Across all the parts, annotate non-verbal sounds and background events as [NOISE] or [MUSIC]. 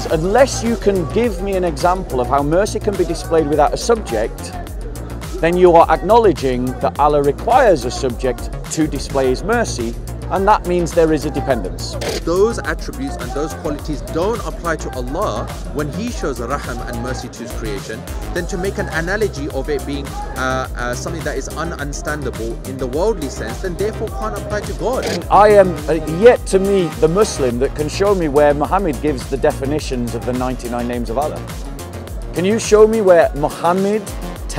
is unless you can give me an example of how mercy can be displayed without a subject, then you are acknowledging that Allah requires a subject to display His mercy, and that means there is a dependence. Those attributes and those qualities don't apply to Allah when He shows a raham and mercy to His creation, then to make an analogy of it being uh, uh, something that is ununderstandable in the worldly sense, then therefore can't apply to God. I am uh, yet to meet the Muslim that can show me where Muhammad gives the definitions of the 99 names of Allah. Can you show me where Muhammad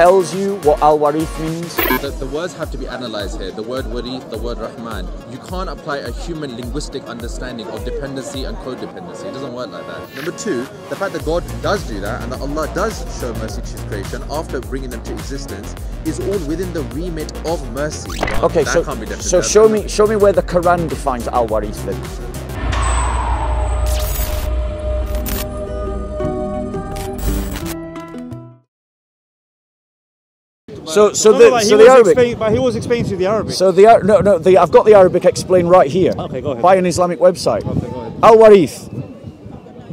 tells you what Al Warith means? The, the, words have to be analyzed here. The word Warith, the word Rahman. You can't apply a human linguistic understanding of dependency and codependency. It doesn't work like that. Number two, the fact that God does do that and that Allah does show mercy to His creation after bringing them to existence is all within the remit of mercy. okay, that so, so show me, show me where the Quran defines Al Warith then. So, so no, the, no, so the Arabic. Explain, but he was explaining to the Arabic. So the no, no, the, I've got the Arabic explained right here. Okay, go ahead. By an Islamic website. Okay, Al Warith,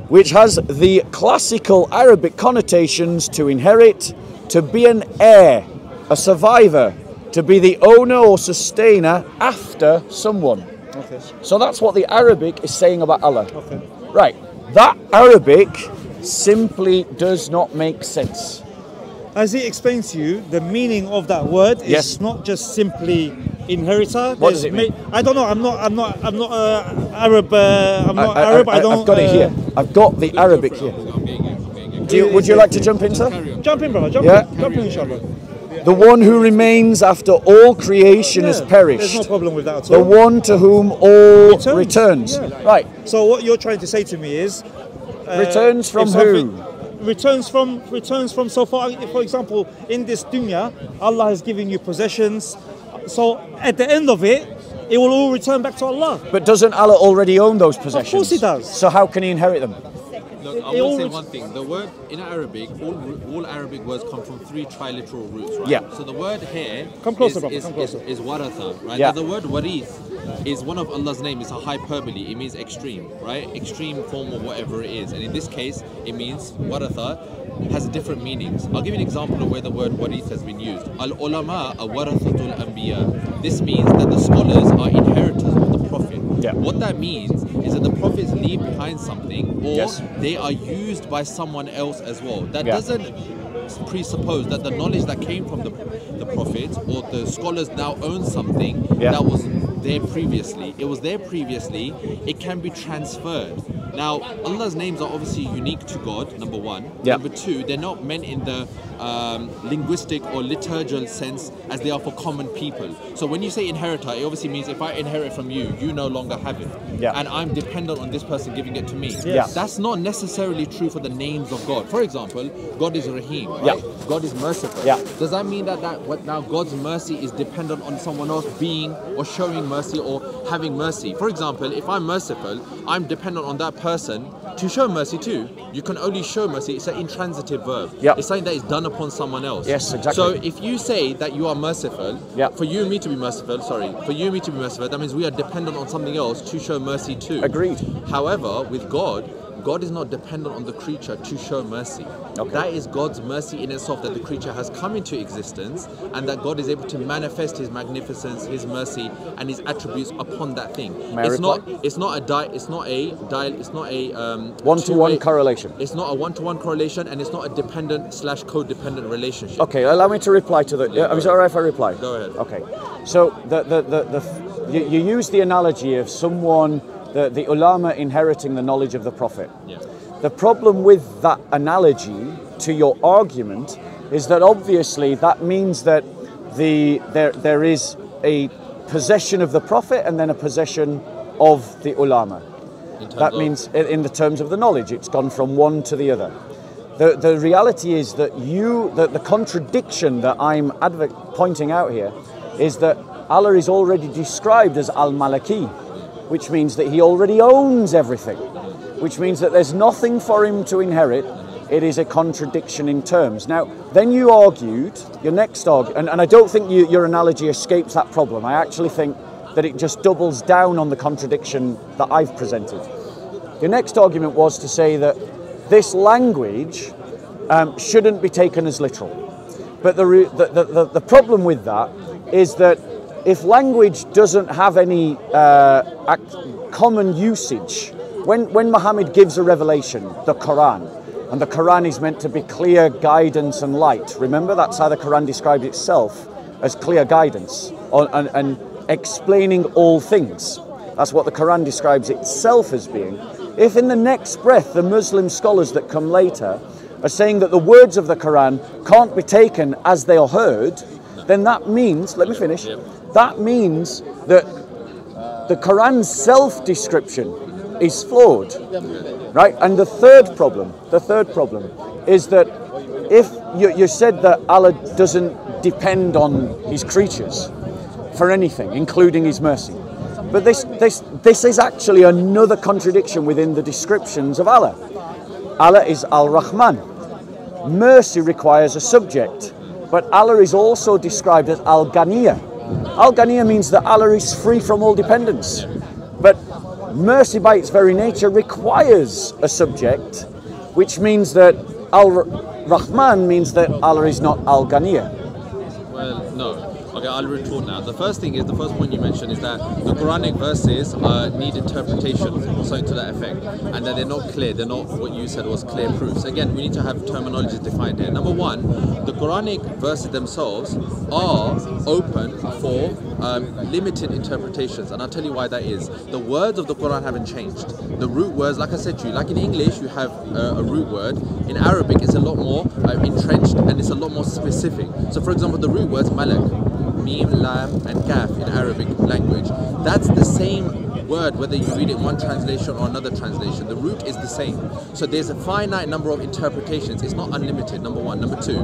which has the classical Arabic connotations to inherit, to be an heir, a survivor, to be the owner or sustainer after someone. Okay. So that's what the Arabic is saying about Allah. Okay. Right. That Arabic simply does not make sense as he explains to you, the meaning of that word is yes. not just simply inheritor. What does it mean? I don't know. I'm not. I'm not. I'm not uh, Arab. Uh, I'm not I, Arab. I, I, don't. I've got uh, it here. I've got the Arabic here. Do you, would you like to jump in, sir? Jump in, brother. Jump yeah. in. Jump in, inshallah. The one who remains after all creation yeah, has perished. There's no problem with that at all. The one to whom all returns. returns. Yeah. Right. So what you're trying to say to me is uh, returns from who? Returns from returns from so far for example in this dunya allah has given you possessions so at the end of it it will all return back to allah but doesn't allah already own those possessions of course he does so how can he inherit them Look, I will say one thing. The word in Arabic, all, all Arabic words come from three triliteral roots, right? Yeah. So the word here come closer, is, brother, is, come closer. is, is waratha, right? Yeah. Now the word warith is one of Allah's name. It's a hyperbole. It means extreme, right? Extreme form of whatever it is. And in this case, it means waratha has different meanings. I'll give you an example of where the word warith has been used. Al ulama warathatul anbiya. This means that the scholars are inheritors of the prophet. Yeah. What that means is that the prophets leave behind something, or yes. they are used by someone else as well. That yeah. doesn't presuppose that the knowledge that came from the the prophets or the scholars now own something yeah. that was there previously. It was there previously. It can be transferred. Now, Allah's names are obviously unique to God, number one. Yeah. Number two, they're not meant in the um, linguistic or liturgical sense as they are for common people. So when you say inheritor, it obviously means if I inherit from you, you no longer have it. Yeah. And I'm dependent on this person giving it to me. Yeah. That's not necessarily true for the names of God. For example, God is Rahim, right? Yeah. God is merciful. Yeah. Does that mean that, that what now God's mercy is dependent on someone else being or showing mercy or having mercy? For example, if I'm merciful, I'm dependent on that person to show mercy too. You can only show mercy. It's an intransitive verb. Yeah. It's something that is done upon someone else. Yes, exactly. So if you say that you are merciful, yeah. for you and me to be merciful, sorry, for you and me to be merciful, that means we are dependent on something else to show mercy too. Agreed. However, with God, God is not dependent on the creature to show mercy. Okay. That is God's mercy in itself that the creature has come into existence and that God is able to manifest his magnificence, his mercy and his attributes upon that thing. May it's not it's not a di- it's not a dial it's not a um, one to one correlation. It's not a one to one correlation and it's not a dependent slash codependent relationship. Okay, allow me to reply to the yeah, is it alright if I reply? Go ahead. Okay. So the the, the, the you, you use the analogy of someone the, the ulama inheriting the knowledge of the Prophet. Yeah. The problem with that analogy to your argument is that obviously that means that the there there is a possession of the Prophet and then a possession of the ulama. That means in the terms of the knowledge, it's gone from one to the other. The, the reality is that you, the, the contradiction that I'm pointing out here is that Allah is already described as Al Malaki, which means that he already owns everything, which means that there's nothing for him to inherit. It is a contradiction in terms. Now, then you argued, your next argument, and, and I don't think you, your analogy escapes that problem. I actually think that it just doubles down on the contradiction that I've presented. Your next argument was to say that this language um, shouldn't be taken as literal. But the, the, the, the problem with that is that if language doesn't have any uh, common usage, when, when Muhammad gives a revelation, the Quran, and the Quran is meant to be clear guidance and light. Remember, that's how the Quran describes itself as clear guidance and, and explaining all things. That's what the Quran describes itself as being. If in the next breath the Muslim scholars that come later are saying that the words of the Quran can't be taken as they are heard, then that means, let me finish, that means that the Quran's self description is flawed. Right? And the third problem, the third problem is that if you, you said that Allah doesn't depend on his creatures for anything, including his mercy. But this, this, this is actually another contradiction within the descriptions of Allah. Allah is Al Rahman. Mercy requires a subject, but Allah is also described as Al Ghaniya. Al Ghaniya means that Allah is free from all dependence. But mercy, by its very nature, requires a subject, which means that Al Rahman means that Allah is not Al Ghaniya. Well, no. Okay, I'll retort now. The first thing is the first point you mentioned is that the Quranic verses uh, need interpretation, something to that effect, and that they're not clear. They're not what you said was clear proofs. Again, we need to have terminology defined here. Number one, the Quranic verses themselves are open for um, limited interpretations, and I'll tell you why that is. The words of the Quran haven't changed. The root words, like I said to you, like in English, you have uh, a root word. In Arabic, it's a lot more uh, entrenched and it's a lot more specific. So, for example, the root words malak, mim, lam, and kaf in Arabic language. That's the same word whether you read it one translation or another translation. The root is the same. So there's a finite number of interpretations. It's not unlimited, number one. Number two,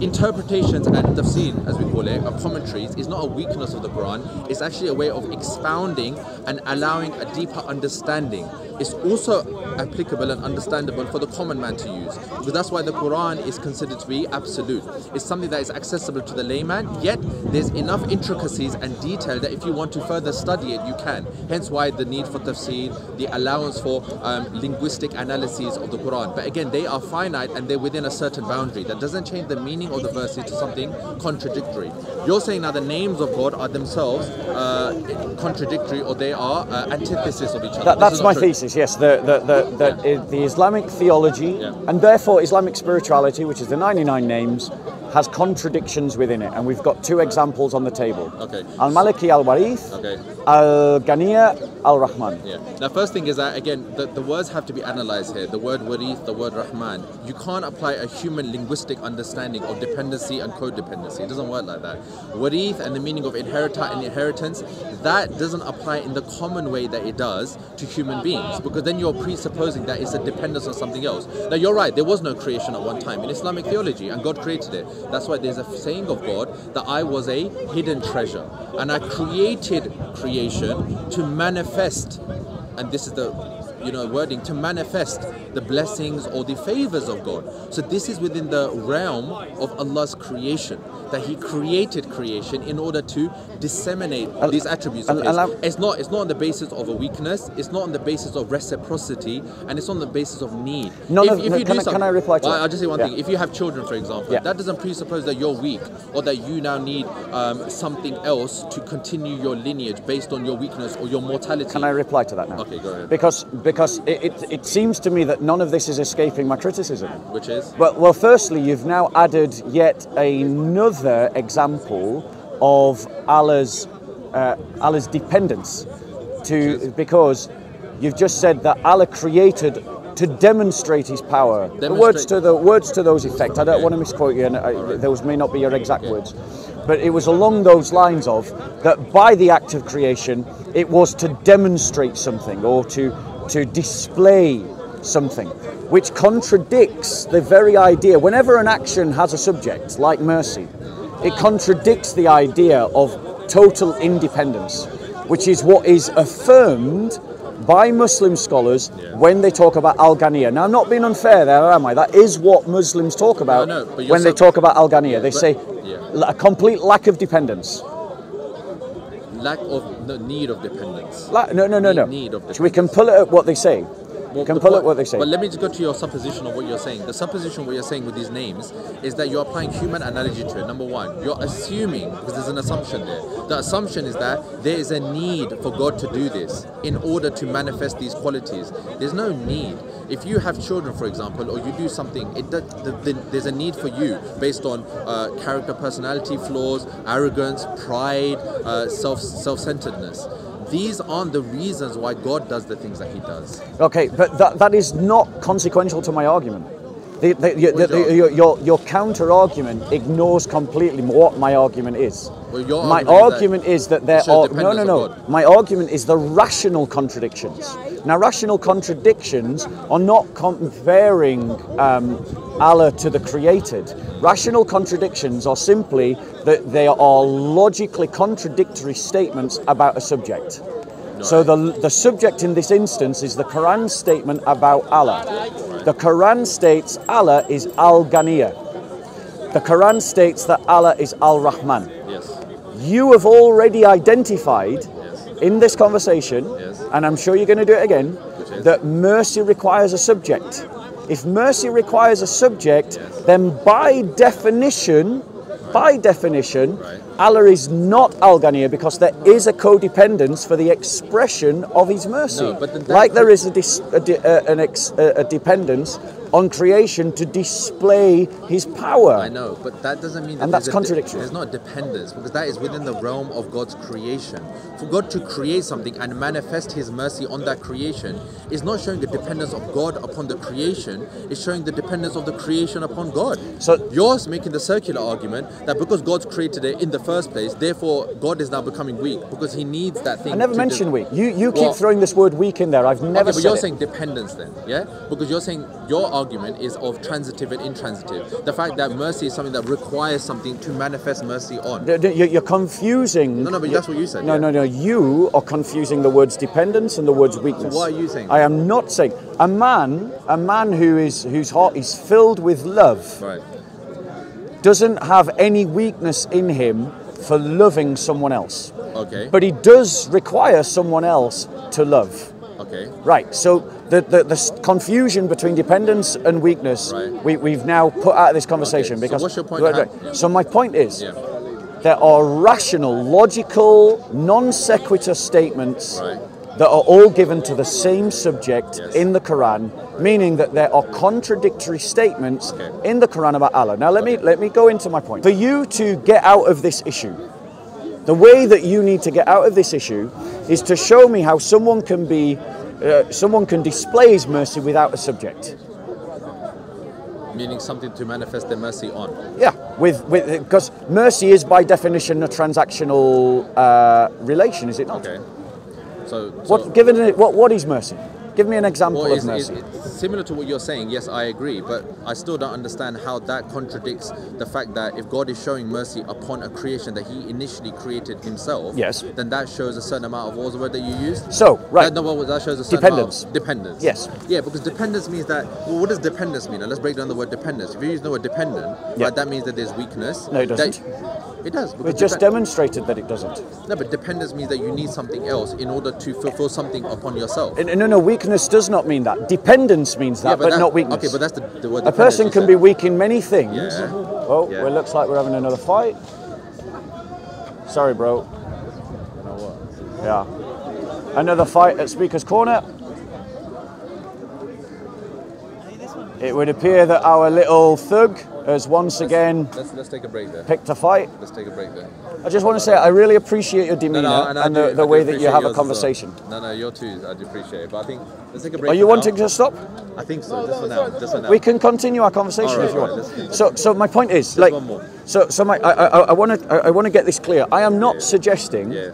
interpretations and tafsir, as we call it, or commentaries, is not a weakness of the Quran. It's actually a way of expounding and allowing a deeper understanding. It's also applicable and understandable for the common man to use. Because that's why the Quran is considered to be absolute. It's something that is accessible to the layman, yet there's enough intricacies and detail that if you want to further study it, you can. Hence why the need for tafsir, the allowance for um, linguistic analyses of the Quran. But again, they are finite and they're within a certain boundary. That doesn't change the meaning of the verse into something contradictory. You're saying now the names of God are themselves uh, contradictory or they are uh, antithesis of each other. That, that's my true. thesis, yes. The, the, the, the, the Islamic theology Yeah. and therefore Islamic spirituality, which is the 99 names, has contradictions within it. And we've got two examples on the table Okay. Al Maliki al Warith, Okay. Al Ghaniya al Rahman. Yeah. Now, first thing is that again, the, the words have to be analyzed here. The word warith, the word rahman. You can't apply a human linguistic understanding of dependency and codependency. It doesn't work like that. Warith and the meaning of inherita and inheritance, that doesn't apply in the common way that it does to human beings, because then you're presupposing that it's a dependence on something else. Now, you're right. There was no creation at one time in Islamic theology, and God created it. That's why there's a saying of God that I was a hidden treasure, and I created creation to manifest and this is the you know wording to manifest the blessings or the favors of God. So this is within the realm of Allah's creation that He created creation in order to disseminate Al- these attributes of Al- Allah- It's not it's not on the basis of a weakness. It's not on the basis of reciprocity, and it's on the basis of need. None if, of- if no, you can do I- can I reply to well, that? I'll just say one Yeah. thing. If you have children, for example, Yeah. that doesn't presuppose that you're weak or that you now need um, something else to continue your lineage based on your weakness or your mortality. Can I reply to that now? Okay, go ahead. Because, because it, it, it seems to me that none of this is escaping my criticism. Which is? Well, well, firstly, you've now added yet another example of Allah's uh, Allah's dependence to because you've just said that Allah created to demonstrate His power. The words to the words to those effect. I don't Okay. want to misquote you, and I, Alright. those may not be your exact words, but it was along those lines of that by the act of creation, it was to demonstrate something or to to display something, which contradicts the very idea. Whenever an action has a subject, like mercy, it contradicts the idea of total independence, which is what is affirmed by Muslim scholars Yeah. when they talk about Al Ghaniya. Now, I'm not being unfair there, am I? That is what Muslims talk about no, you're when they talk about Al Ghaniya. They but- say yeah. A complete lack of dependence. Lack of the need of dependence. La- no, no, no, Need- no. need of we can pull it up what they say. Well, can pull up what they say. But let me just go to your supposition of what you're saying. The supposition what you're saying with these names is that you're applying human analogy to it. Number one, you're assuming because there's an assumption there. The assumption is that there is a need for God to do this in order to manifest these qualities. There's no need. If you have children, for example, or you do something, it does, the, the, there's a need for you based on uh, character, personality flaws, arrogance, pride, uh, self self-centeredness. These aren't the reasons why God does the things that He does. Okay, but that, that is not consequential to my argument. The, the, the, What is the- your- your, your, counter argument ignores completely what my argument is. Well, my argument is that argument is that there are no, no, no. God. My argument is the rational contradictions. Now, rational contradictions are not comparing um, Allah to the created. Rational contradictions are simply that they are logically contradictory statements about a subject. So the, the subject in this instance is the Quran statement about Allah. The Quran states Allah is Al Ghaniya. The Quran states that Allah is Al Rahman. Yes. You have already identified Yes. in this conversation, Yes. and I'm sure you're going to do it again, that mercy requires a subject. If mercy requires a subject, Yes. then by definition, by definition, Right. Allah is not Al Ghaniya because there is a codependence for the expression of His mercy. No, that- like there is a, dis, a, an ex, a, a dependence on creation to display His power. I know, but that doesn't mean that And that's there's a de- contradictory. there's not a dependence because that is within the realm of God's creation. For God to create something and manifest His mercy on that creation is not showing the dependence of God upon the creation; it's showing the dependence of the creation upon God. So- you're making the circular argument that because God's created it in the first place, therefore God is now becoming weak because He needs that thing. I never mentioned weak. You you keep Well- throwing this word weak in there. I've never okay, but you're it. saying dependence then, yeah? Because you're saying your argument is of transitive and intransitive. The fact that mercy is something that requires something to manifest mercy on. D- d- you- You're confusing. No, no, but that's what you said, No, yeah. no, no. You are confusing the words dependence and the words weakness. what are you saying? I am not saying a man, a man who is whose heart is filled with love, Right. doesn't have any weakness in him for loving someone else, Okay. but he does require someone else to love. okay. Right. So the, the, the confusion between dependence and weakness, Right. we, we've now put out of this conversation so because. what's your point Right. Yeah. So my point is, Yeah. there are rational, logical, non sequitur statements Right. that are all given to the same subject Yes. in the Quran, meaning that there are contradictory statements Okay. in the Quran about Allah. Now let me let me go into my point. For you to get out of this issue, the way that you need to get out of this issue is to show me how someone can be uh, someone can display his mercy without a subject. Meaning something to manifest their mercy on. Yeah, with with because mercy is by definition a transactional uh, relation, is it not? Okay. So, so What given it, what what is mercy? Give me an example well, of mercy. similar to what you're saying. Yes, I agree, but I still don't understand how that contradicts the fact that if God is showing mercy upon a creation that He initially created Himself, Yes. then that shows a certain amount of what was the word that you used? So, right. That, no, what was- that shows a certain Dependence. amount of dependence. Yes. Yeah, because dependence means that. Well, what does dependence mean? Now, let's break down the word dependence. If you use the word dependent, Yeah. right, that means that there's weakness. No, it doesn't. It does. We just demonstrated that it doesn't. No, but dependence means that you need something else in order to fulfill something upon yourself. And- No, no, weakness does not mean that. Dependence means that, Yeah, but, that- not weakness. Okay, but that's the, the word. a person can be weak in many things. Yeah. Oh, Yeah. well, it looks like we're having another fight. Sorry, bro. Yeah. Another fight at Speaker's Corner. It would appear that our little thug has once again Let's let's take a break there. picked a fight. Let's take a break there. I just want to say I really appreciate your demeanour I and do- the, the way that you have a as well. conversation. No, no, your too. I do appreciate it, but I think let's take a break. Are you for wanting now. to stop? I think so. Just for now. Just for now. We can continue our conversation right, if you all want. right, So, so my point is, like, one more. so, so my, I, I, I want to, I want to get this clear. I am not suggesting Yeah.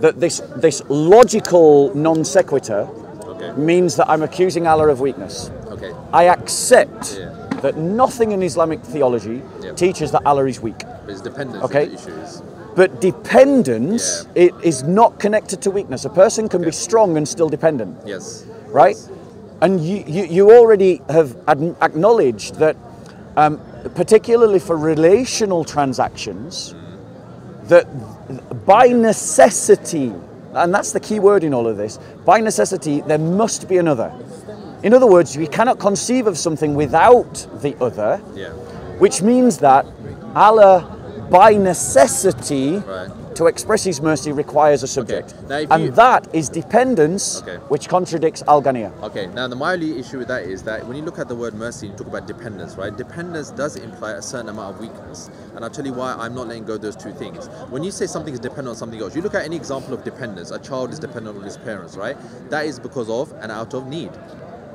that this, this logical non sequitur Okay. means that I'm accusing Allah of weakness. Okay. I accept Yeah. That nothing in Islamic theology Yeah. teaches that Allah is weak. But it's dependence. Okay. Okay. The issue is. But dependence it is not connected to weakness. A person can be strong and still dependent. Yes. right? And you, you, you already have ad- acknowledged that, um, particularly for relational transactions, that by necessity, and that's the key word in all of this, by necessity, there must be another. In other words, we cannot conceive of something without the other, Yeah. which means that Allah, by necessity, Right. to express His mercy, requires a subject. If and you- that is dependence, Okay. which contradicts Al Ghaniya. Okay, now the my only issue with that is that when you look at the word mercy, you talk about dependence, right? Dependence does imply a certain amount of weakness. And I'll tell you why I'm not letting go of those two things. When you say something is dependent on something else, you look at any example of dependence, a child is dependent on his parents, right? That is because of and out of need.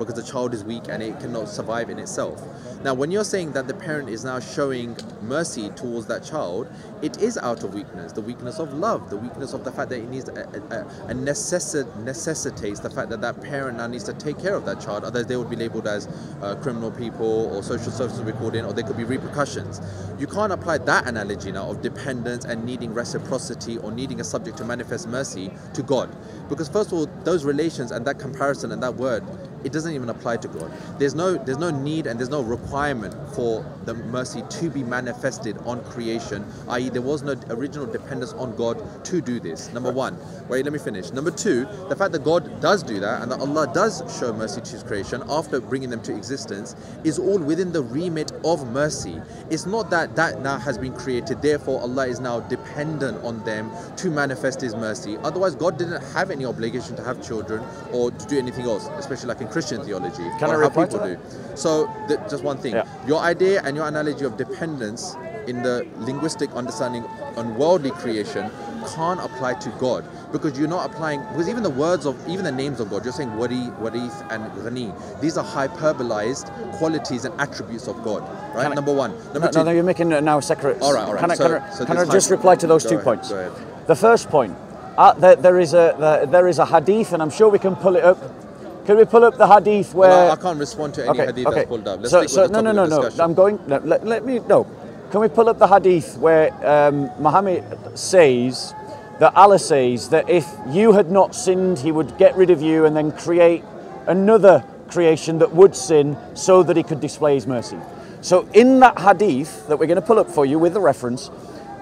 Because the child is weak and it cannot survive in itself. Now, when you're saying that the parent is now showing mercy towards that child, it is out of weakness. The weakness of love, the weakness of the fact that it needs a, a, a- a necessi- necessitates the fact that that parent now needs to take care of that child. Otherwise, they would be labeled as uh, criminal people or social services recording, or there could be repercussions. You can't apply that analogy now of dependence and needing reciprocity or needing a subject to manifest mercy to God. Because first of all, those relations and that comparison and that word it doesn't even apply to God. There's no there's no need and there's no requirement for the mercy to be manifested on creation, i.e. there was no original dependence on God to do this. Number one. Wait, let me finish. Number two, the fact that God does do that and that Allah does show mercy to his creation after bringing them to existence is all within the remit of mercy. It's not that that now has been created, therefore Allah is now dependent on them to manifest his mercy. Otherwise God didn't have any obligation to have children or to do anything else, especially like in Christian theology. Can I or how people that? do. So th- just one thing. Yeah. Your idea and your analogy of dependence in the linguistic understanding on worldly creation can't apply to God because you're not applying because even the words of even the names of God you're saying wadi warith and ghani these are hyperbolized qualities and attributes of God right Can number one number No, two no, no, you're making it now separate. All right, all right. Can I, So- can I, so can I just reply to those two ahead, points? go ahead. The first point, uh, there, there is a there, there is a hadith, and I'm sure we can pull it up. Can we pull up the hadith where? Well, I, can't respond to any hadith that's pulled up let's so, so no, no, no, no. I'm going. No, let, let me no. Can we pull up the hadith where um, Muhammad says that Allah says that if you had not sinned, He would get rid of you and then create another creation that would sin, so that He could display His mercy. So in that hadith that we're going to pull up for you with the reference,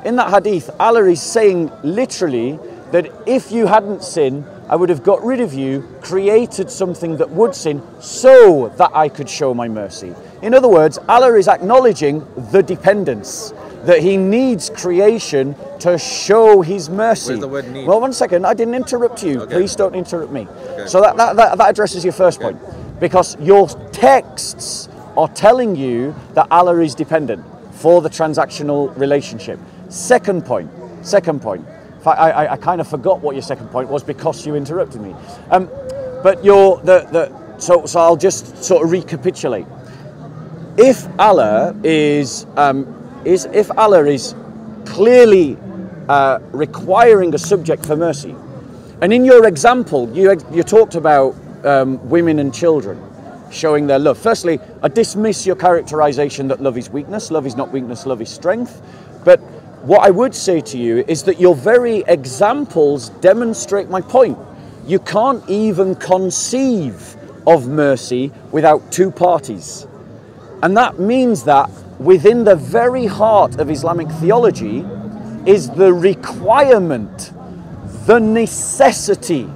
in that hadith, Allah is saying literally that if you hadn't sinned, I would have got rid of you, created something that would sin, so that I could show my mercy. In other words, Allah is acknowledging the dependence, that He needs creation to show His mercy. Where's the word need? Well, one second, I didn't interrupt you. Okay. Please don't interrupt me. So that, that, that, that addresses your first Okay. point. Because your texts are telling you that Allah is dependent for the transactional relationship. Second point, second point. Fact, I, I, I kind of forgot what your second point was because you interrupted me. Um, but your the, the so so I'll just sort of recapitulate. If Allah is um, is if Allah is clearly uh, requiring a subject for mercy, and in your example, you you talked about um, women and children showing their love. Firstly, I dismiss your characterization that love is weakness. Love is not weakness. Love is strength. But what I would say to you is that your very examples demonstrate my point. You can't even conceive of mercy without two parties. And that means that within the very heart of Islamic theology is the requirement, the necessity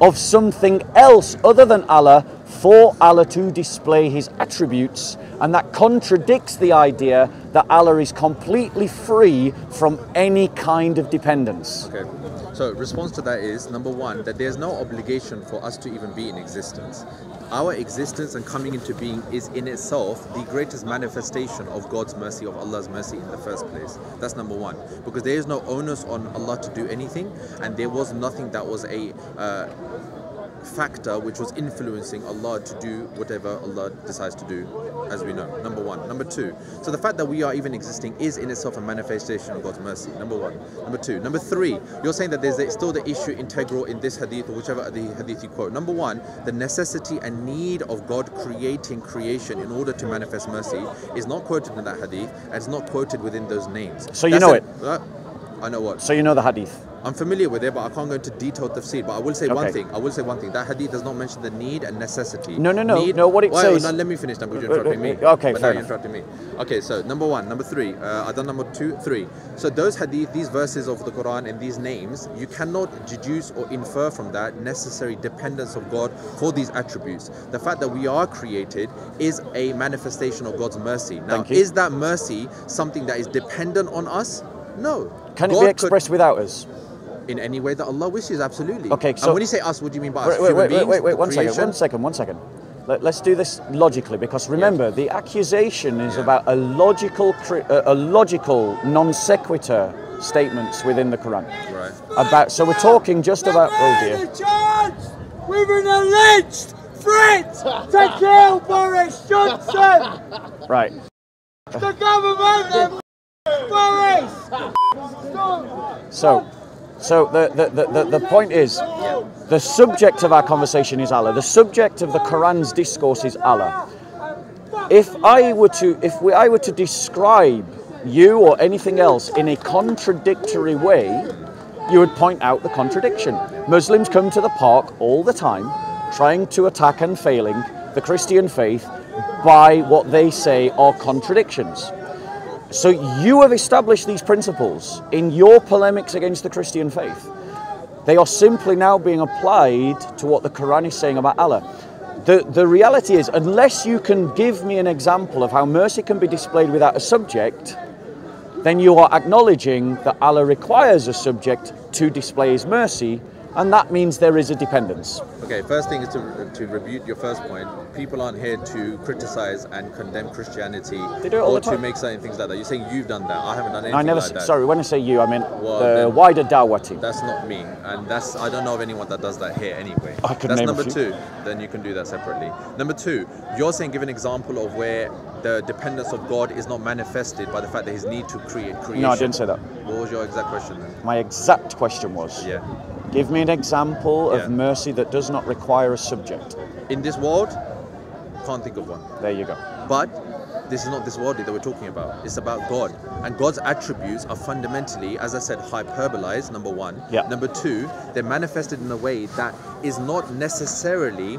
of something else other than Allah for Allah to display His attributes. And that contradicts the idea that Allah is completely free from any kind of dependence. Okay. So response to that is number one that there's no obligation for us to even be in existence. Our existence and coming into being is in itself the greatest manifestation of God's mercy, of Allah's mercy in the first place. That's number one. Because there is no onus on Allah to do anything, and there was nothing that was a uh, factor which was influencing Allah to do whatever Allah decides to do, as we know. Number one. Number two. So the fact that we are even existing is in itself a manifestation of God's mercy. Number one. Number two. Number three. You're saying that there's a- still the issue integral in this hadith or whichever the hadith you quote. Number one, the necessity and need of God creating creation in order to manifest mercy is not quoted in that hadith and it's not quoted within those names. So you That's know an- it? uh, I know what. So you know the hadith. I'm familiar with it, but I can't go into detailed tafsir. But I will say one thing. I will say one thing. That hadith does not mention the need and necessity. No, no, no, Need, no, what it says- No, let me finish now because you're interrupting me. okay, but fair now you're enough. interrupting me. Okay, so number one, number three. Uh, I done number two, three. So those hadith, these verses of the Quran and these names, you cannot deduce or infer from that necessary dependence of God for these attributes. The fact that we are created is a manifestation of God's mercy. Now, is that mercy something that is dependent on us? No. Can it God be could- expressed without us? In any way that Allah wishes, absolutely. Okay, and so- when you say us, what do you mean by us? Wait, wait, wait, wait, wait, wait, the one second, creation? one second, one second. Let, us do this logically because remember the accusation is Yeah. about a logical, a, a logical non sequitur statements within the Quran. Right. About so we're talking just about oh dear. a chance with an alleged threat to kill Boris Johnson! Right. The government of Boris! So, so the, the, the, the, point is, the subject of our conversation is Allah. The subject of the Quran's discourse is Allah. If I were to, if we, I were to describe you or anything else in a contradictory way, you would point out the contradiction. Muslims come to the park all the time, trying to attack and failing the Christian faith by what they say are contradictions. So you have established these principles in your polemics against the Christian faith. They are simply now being applied to what the Quran is saying about Allah. The, the reality is, unless you can give me an example of how mercy can be displayed without a subject, then you are acknowledging that Allah requires a subject to display His mercy, and that means there is a dependence. Okay, first thing is to, to rebuke your first point. People aren't here to criticize and condemn Christianity They do it all or to make certain things like that. You're saying you've done that. I haven't done anything I never, like s- that. sorry, when I say you, I mean Well, the then- wider dawah team. That's not me, and that's I don't know of anyone that does that here anyway. I could that's name a number few. two. Then you can do that separately. Number two, you're saying give an example of where the dependence of God is not manifested by the fact that His need to create creation. No, I didn't say that. What was your exact question then? My exact question was Yeah. Give me an example Yeah. of mercy that does not require a subject. In this world, can't think of one. There you go. But this is not this worldly that we're talking about. It's about God. And God's attributes are fundamentally, as I said, hyperbolized, number one. Yeah. Number two, they're manifested in a way that is not necessarily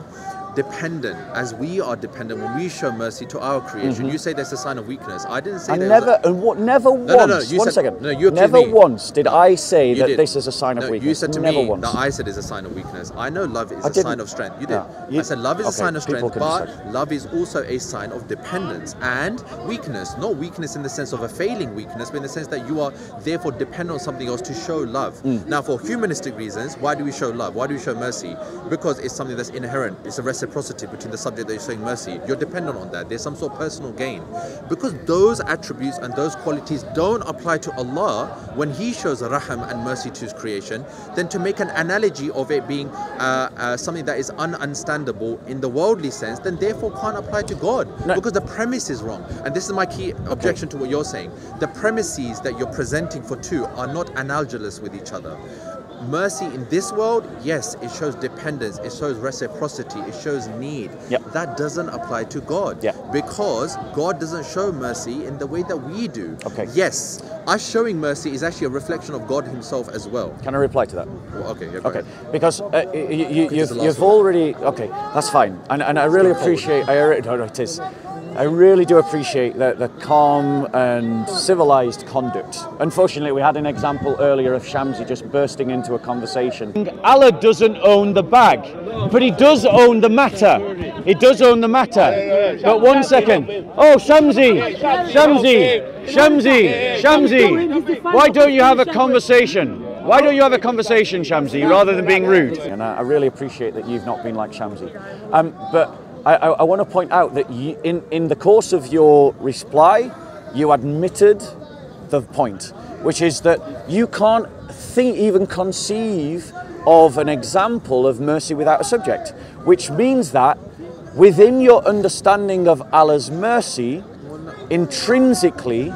dependent as we are dependent when we show mercy to our creation. You say that's a sign of weakness. I didn't say Mm-hmm. never, and what, never no, once. no, you one said- second. no, you never me. once did I say that did. this is a sign of No, weakness. You said to never me once. that I said is a sign of weakness. I know love is I a didn't. sign of strength. You did. No, you- I said love is a sign of strength, but decide. love is also a sign of dependence and weakness. Not weakness in the sense of a failing weakness, but in the sense that you are therefore dependent on something else to show love. Mm. Now, for humanistic reasons, why do we show love? Why do we show mercy? Because it's something that's inherent. It's a reciprocity between the subject that you're showing mercy. You're dependent on that. There's some sort of personal gain. Because those attributes and those qualities don't apply to Allah when He shows raham and mercy to His creation, then to make an analogy of it being uh, uh, something that is ununderstandable in the worldly sense, then therefore can't apply to God. No. Because the premise is wrong. And this is my key objection to what you're saying. The premises that you're presenting for two are not analogous with each other. Mercy in this world, yes, it shows dependence, it shows reciprocity, it shows need. Yep. That doesn't apply to God. Yeah. Because God doesn't show mercy in the way that we do. Okay. Yes, us showing mercy is actually a reflection of God Himself as well. Can I reply to that? Well, okay, yeah, Okay, ahead. because uh, you, you, you've, you've already okay. That's fine, and, and I really appreciate. I already, no, no, it is. I really do appreciate the, the calm and civilized conduct. Unfortunately, we had an example earlier of Shamsi just bursting into a conversation. Allah doesn't own the bag, but he does own the matter. He does own the matter. But one second. Oh, Shamsi, Shamsi, Shamsi, Shamsi. Why don't you have a conversation? Why don't you have a conversation, Shamsi, rather than being rude? And I, I really appreciate that you've not been like Shamsi. Um, but I, I, I want to point out that you, in, in the course of your reply, you admitted the point, which is that you can't think, even conceive of an example of mercy without a subject, which means that within your understanding of Allah's mercy, intrinsically,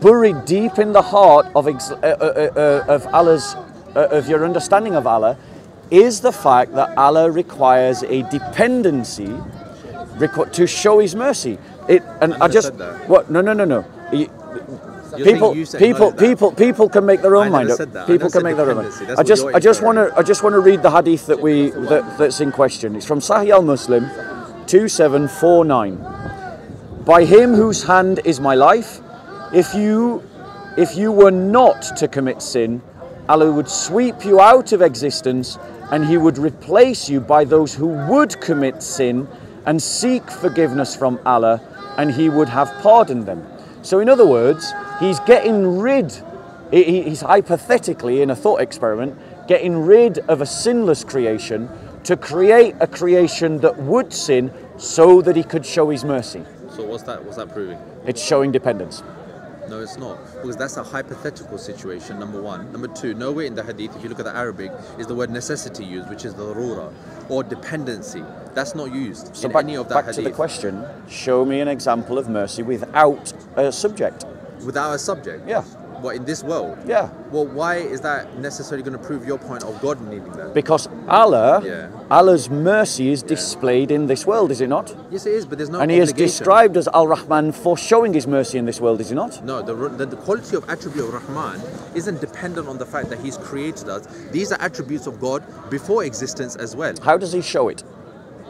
buried deep in the heart of, ex- uh, uh, uh, of Allah's, uh, of your understanding of Allah, is the fact that Allah requires a dependency requ- to show His mercy. It, and I just said that. what? No, no, no, no. You- people, people, people, people can make their own mind up. People can make their own mind. I just, I just want to, I just want to read the hadith that we that, that's in question. It's from Sahih al Muslim, two seven four nine. By him whose hand is my life, if you, if you were not to commit sin, Allah would sweep you out of existence, and He would replace you by those who would commit sin and seek forgiveness from Allah, and He would have pardoned them. So, in other words, He's getting rid he- he- he's hypothetically, in a thought experiment, getting rid of a sinless creation to create a creation that would sin so that he could show his mercy. So what's that? What's that proving? It's showing dependence. No, it's not. Because that's a hypothetical situation, number one. Number two, nowhere in the hadith, if you look at the Arabic, is the word necessity used, which is the rura, or dependency. That's not used So in back, any of that back hadith. to the question show me an example of mercy without a subject. Without a subject. Yeah. What, in this world? Yeah. Well, why is that necessarily going to prove your point of God needing that? Because Allah, Yeah. Allah's mercy is displayed in this world, is it not? yes, it is, but there's no and he is described as Al Rahman for showing his mercy in this world, is he not? No, the, the, the quality of attribute of Rahman isn't dependent on the fact that He's created us. These are attributes of God before existence as well. How does he show it?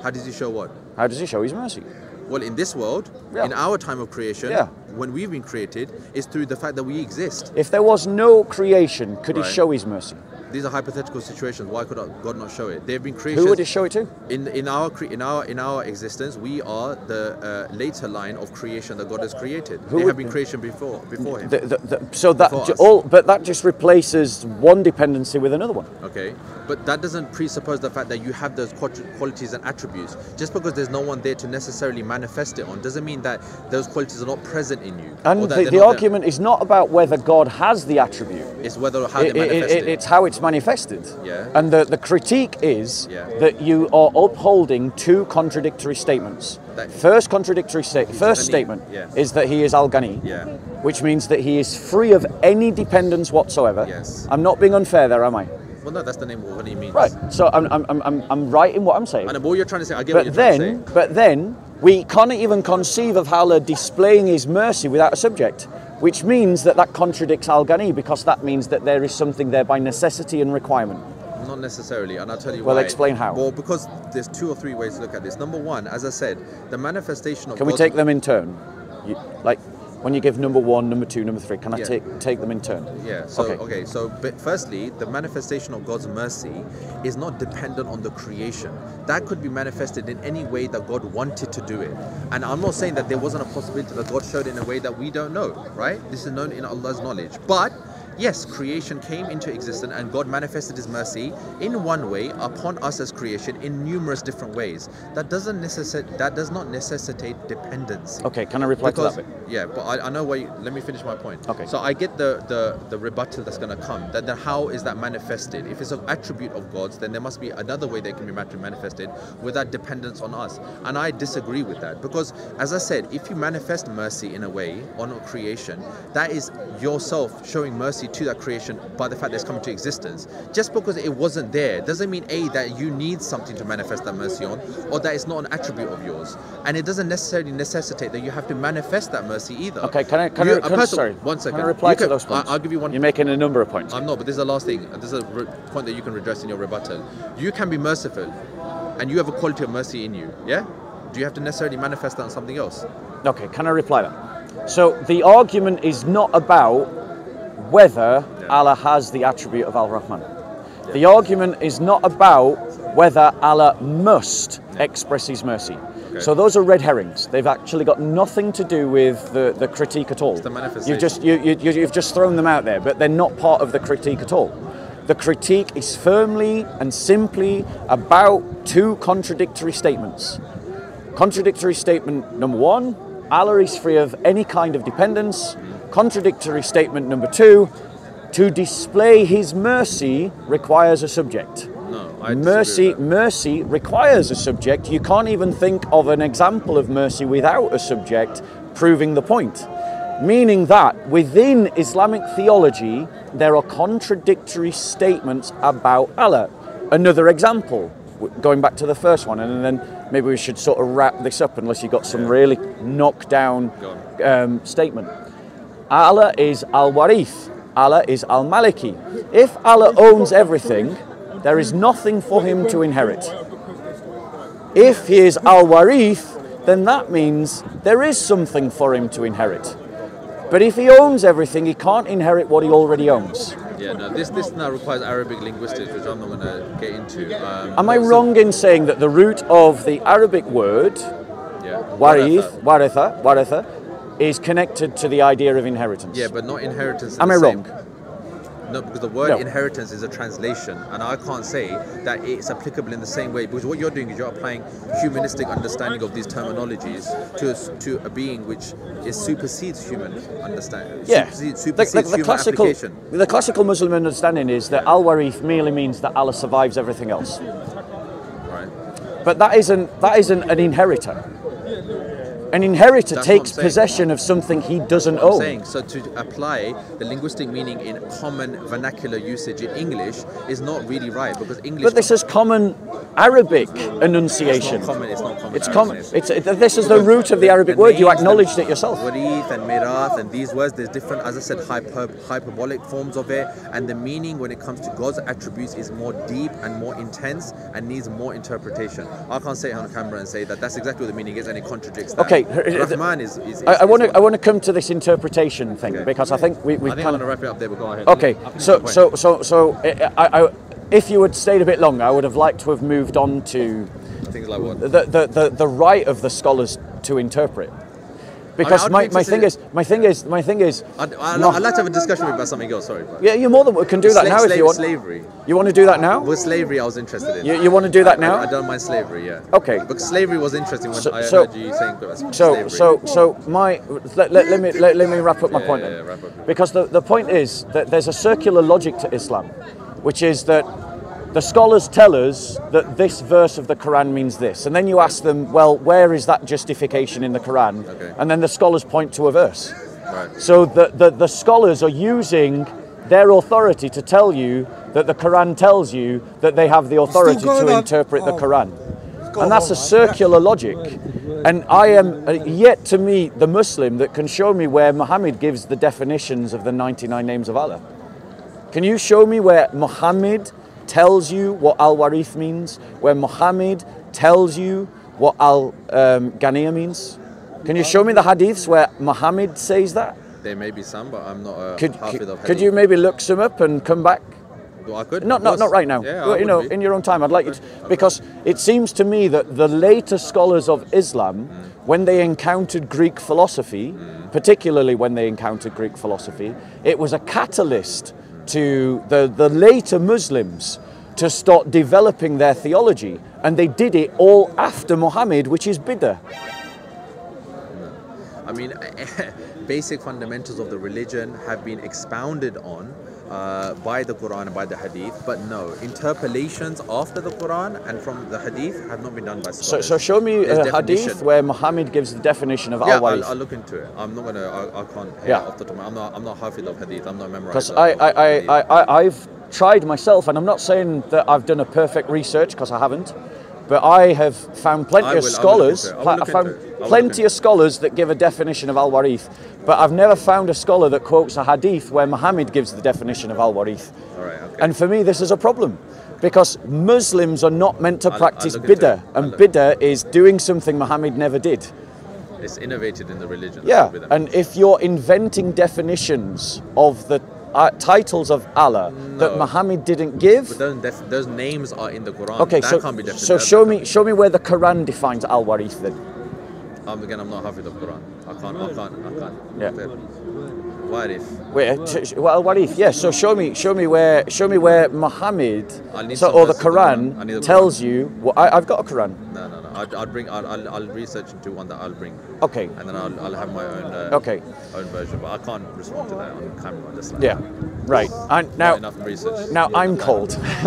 How does He show what? How does he show his mercy? Well, in this world, Yeah. in our time of creation, Yeah. When we've been created, is through the fact that we exist. If there was no creation, could he show his mercy? These are hypothetical situations. Why could God not show it? They've been created. Who would he show it to? in in our cre- in our in our existence, we are the uh, later line of creation that God has created. Who they have been creation before before Him. The- the- the- so that all, but that just replaces one dependency with another one. Okay, but that doesn't presuppose the fact that you have those qualities and attributes. Just because there's no one there to necessarily manifest it on, doesn't mean that those qualities are not present in you. And the, argument is not about whether God has the attribute. It's whether how It- they it- manifest it- it. it's how it's manifested. Yeah. And the, the critique is Yeah. that you are upholding two contradictory statements. That- first contradictory statement, first statement yeah. is that he is Al Ghani, Yeah. which means that he is free of any dependence whatsoever. Yes. I'm not being unfair there, am I? Well, no, that's the name of what he means. Right. So I'm, I'm, I'm- I'm, right in what I'm saying. But what you're trying to say, I get what But you're trying then, to say. but then we can't even conceive of Allah displaying His mercy without a subject, which means that that contradicts Al Ghani because that means that there is something there by necessity and requirement. Not necessarily, and I'll tell you why. Well, explain how. Well, because there's two or three ways to look at this. Number one, as I said, the manifestation of Can we take them in turn? You, like when you give number one, number two, number three, can I Yeah. take take them in turn? Yeah. So Okay. okay. So, but firstly, the manifestation of God's mercy is not dependent on the creation. That could be manifested in any way that God wanted to do it. And I'm not saying that there wasn't a possibility that God showed in a way that we don't know. Right? This is known in Allah's knowledge. But Yes, creation came into existence and God manifested His mercy in one way upon us as creation in numerous different ways. That doesn't necessitate. That does not necessitate dependency. Okay, can I reply Because, to that bit? yeah, but I, I know why. You, let me finish my point. Okay. So I get the the, the rebuttal that's going to come. That then how is that manifested? If it's an attribute of God's, then there must be another way that can be mat- manifested without dependence on us. And I disagree with that because, as I said, if you manifest mercy in a way on a creation, that is yourself showing mercy to that creation by the fact that it's come into existence. Just because it wasn't there doesn't mean a that you need something to manifest that mercy on, or that it's not an attribute of yours. And it doesn't necessarily necessitate that you have to manifest that mercy either. Okay, can I can You- I, can, person- sorry, one second. Can I reply You to can- those I- points? I'll give you one- You're making a number of points. I'm not, but this is the last thing. This is a re- point that you can redress in your rebuttal. You can be merciful, and you have a quality of mercy in you. Yeah. Do you have to necessarily manifest that on something else? Okay, can I reply that? So the argument is not about whether Allah has the attribute of Al Rahman. The argument is not about whether Allah must express His mercy. Okay. So those are red herrings. They've actually got nothing to do with the, the critique at all. the manifestation. You've just you, you, you- you've just thrown them out there, but they're not part of the critique at all. The critique is firmly and simply about two contradictory statements. Contradictory statement number one Allah is free of any kind of dependence. Contradictory statement number two to display his mercy requires a subject. No, I mercy mercy requires a subject. You can't even think of an example of mercy without a subject proving the point. Meaning that within Islamic theology, there are contradictory statements about Allah. Another example, going back to the first one, and then maybe we should sort of wrap this up unless you've got some really knockdown Go um, statement. Allah is Al Warith. Allah is Al Maliki. If Allah owns everything, there is nothing for him to inherit. If he is Al Warith, then that means there is something for him to inherit. But if he owns everything, he can't inherit what he already owns. Yeah, no, this this now requires Arabic linguistics, which I'm not going to get into. Um, Am I wrong in saying that the root of the Arabic word Yeah. warith, waritha, waratha, is connected to the idea of inheritance? Yeah, but not inheritance. Am I wrong? No, because the word No. inheritance is a translation, and I can't say that it's applicable in the same way. Because what you're doing is you're applying humanistic understanding of these terminologies to a, to a being which is supersedes human understanding. Yeah, supersedes, the, the- the human classical application. the classical Muslim understanding is that al warith merely means that Allah survives everything else, Right. but that isn't that isn't an inheritor. An inheritor That's takes possession of something he doesn't own. saying so to apply the linguistic meaning in common vernacular usage in English is not really right because English. But this is common Arabic it's enunciation. not common. It's not common. It's common. It's, it, this is the root of the Arabic The word. You acknowledged it yourself. Warith and mirath and these words, there's different, as I said, hyper, hyperbolic forms of it, and the meaning when it comes to God's attributes is more deep and more intense and needs more interpretation. I can't say it on camera and say that that's exactly what the meaning is, and it contradicts that. Okay, Uh, uh, Rahman is. is, is I, I want to I want to come to this interpretation thing Okay. because I think we we I think kind I'm gonna wrap it up there, but go ahead. Okay, I so so so so I, I, if you had stayed a bit longer, I would have liked to have moved on to things like what? the the, the, the right of the scholars to interpret. Because my, my thing is my thing is my thing is I'd, I'd, I'd like to have a discussion with you about something else. Sorry. but- yeah you're more than can do that now if you want. Slavery. You want to do that now? With slavery, I was interested in. You, you want to do that I- now? I, I don't mind slavery. Yeah. Okay. But slavery was interesting when So- I so- heard you saying about So, slavery. so, so my let, let, let me let, let me wrap up my Yeah, point yeah, then. yeah, wrap up. because the, the point is that there's a circular logic to Islam, which is that the scholars tell us that this verse of the Quran means this, and then you ask them, well, where is that justification in the Quran? Okay. And then the scholars point to a verse. Right. So the, the, the scholars are using their authority to tell you that the Quran tells you that they have the authority to on? interpret the Oh. Quran. And that's a circular logic. And I am uh, yet to meet the Muslim that can show me where Muhammad gives the definitions of the 99 names of Allah. Can you show me where Muhammad tells you what Al Warith means? Where Muhammad tells you what Al um, Ghaniya means? Can you show me the hadiths where Muhammad says that? There may be some, but I'm not a Could, could, of could you maybe look some up and come back? Well, I could. Not, not, not right now. Yeah, Well, you know, be. in your own time. I'd like you to, because it seems to me that the later scholars of Islam, when they encountered Greek philosophy, particularly when they encountered Greek philosophy, it was a catalyst to the, the later Muslims to start developing their theology. And they did it all after Muhammad, which is bid'ah. I mean, [LAUGHS] basic fundamentals of the religion have been expounded on uh, by the Quran and by the Hadith, but no, interpolations after the Quran and from the Hadith have not been done by scholars. so show me There's a hadith where Muhammad gives the definition of Yeah, I'll, I'll look into it. I'm not gonna. I, I can't. Yeah. Off the top. I'm not. I'm not hafid of hadith. I'm not memorized. Because I, I. I, I, I've tried myself, and I'm not saying that I've done a perfect research because I haven't, but I have found plenty of will- look scholars. I will pla- look I found into it. I will look plenty of scholars that give a definition of al warith, but I've never found a scholar that quotes a hadith where Muhammad gives the definition of al warith. All right. Okay. And for me, this is a problem. Because Muslims are not meant to I'll- practice I'll bid'ah, and bid'ah is doing something Muhammad never did. it's innovated in the religion. Yeah, and if you're inventing definitions of the uh, titles of Allah that Muhammad didn't give, But those, those names are in the Quran. okay, that so can't be so show me show me where the Quran defines al warith then. Um, again, I'm not hafid of Quran. I can't. I can't. I can't. Yeah. What if? Wait, well, al warith, yes. So show me show me where show me where Muhammad so, or the the Quran. Quran tells you. Well, I, I've got a Quran. No, no, no. I'll, I'll bring. I'll, I'll, I'll research into one that I'll bring, Okay, and then I'll, I'll have my own. Uh, okay, Own version, but I can't respond to that on camera. Just like yeah, that. right. Not now enough research. now I'm cold. [LAUGHS] [LAUGHS]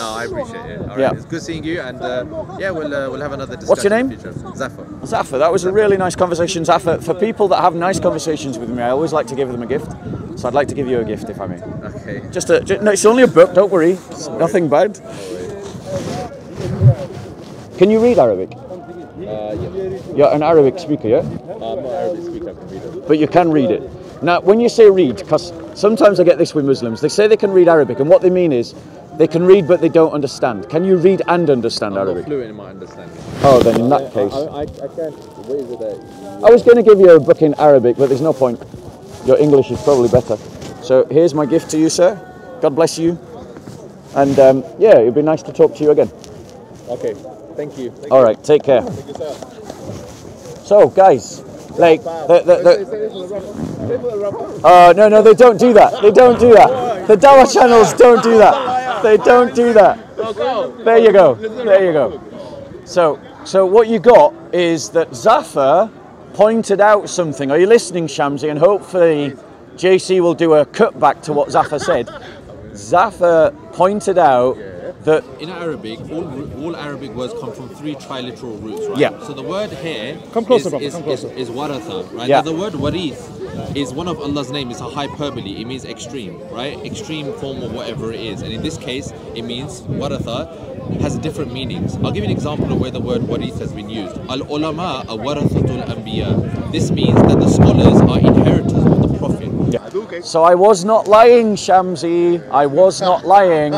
No, I appreciate it. All right. Yeah. It's good seeing you, and uh, yeah, we'll uh, we'll have another discussion. What's your name? Zafar. Zafar, that was a really nice conversation, Zafar. For people that have nice conversations with me, I always like to give them a gift. So I'd like to give you a gift if I may. Okay. Just a, ju- no, it's only a book, don't worry. Nothing bad. Can you read Arabic? Uh, yeah. You're an Arabic speaker, yeah? I'm not Arabic speaker. I can read it. But you can read it. Now, when you say read, because sometimes I get this with Muslims, they say they can read Arabic, and what they mean is they can read but they don't understand. Can you read and understand I'm Arabic? fluent in my understanding. Oh, then in that case. I, I, I can't. What is it that? I was going to give you a book in Arabic, but there's no point. Your English is probably better. So here's my gift to you, sir. God bless you. And um, yeah, it'd be nice to talk to you again. Okay. Thank you. Thank All right, take care. So, guys, like, the, the, the, Say this for the rapper. Say for the rapper. uh, no, no, they don't do that. They don't do that. The Dawa channels don't do that. They don't do that. There you go. There you go. So, so what you got is that Zafar pointed out something. Are you listening, Shamsi? And hopefully, JC will do a cutback to what Zafar said. Zafar pointed out that In Arabic, all, all Arabic words come from three triliteral roots, right? Yeah. So the word here Come closer, is, brother, is, come closer. is, is waratha, right? Yeah. Now the word warith is one of Allah's name. It's a hyperbole. It means extreme, right? Extreme form of whatever it is. And in this case, it means waratha has different meanings. I'll give you an example of where the word warith has been used. Al ulama are warathatul anbiya. This means that the scholars are inheritors of the prophet. So I was not lying, Shamsi. I was not lying.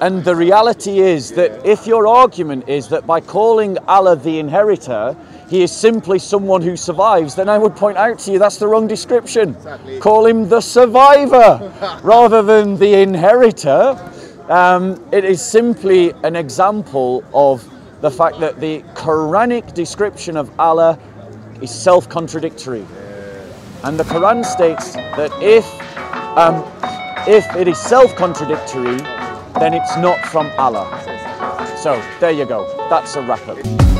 And the reality is that if your argument is that by calling Allah the inheritor, he is simply someone who survives, then I would point out to you that's the wrong description. Call him the survivor [LAUGHS] rather than the inheritor. Um, it is simply an example of the fact that the Quranic description of Allah is self contradictory. And the Quran states that if um, if it is self-contradictory, then it's not from Allah. So there you go. That's a wrap up.